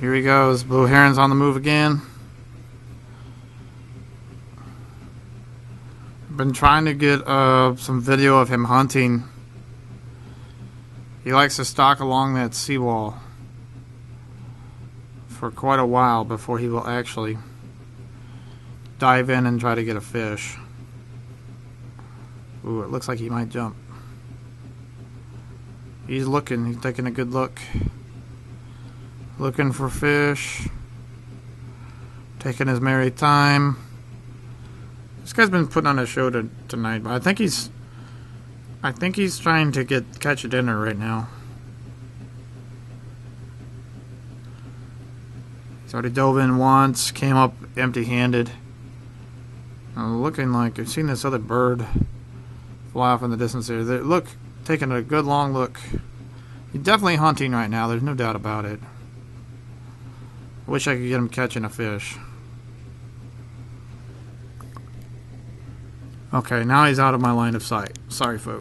Here he goes. Blue heron's on the move again. Been trying to get uh, some video of him hunting. He likes to stalk along that seawall for quite a while before he will actually dive in and try to get a fish. Ooh, it looks like he might jump. He's looking, he's taking a good look. Looking for fish. Taking his merry time. This guy's been putting on a show to, tonight, but I think he's I think he's trying to get catch a dinner right now. He's already dove in once, came up empty-handed. looking like I've seen this other bird fly off in the distance there. They, look, taking a good long look. Definitely hunting right now. There's no doubt about it. Wish I could get him catching a fish. Okay, now he's out of my line of sight. Sorry, folks.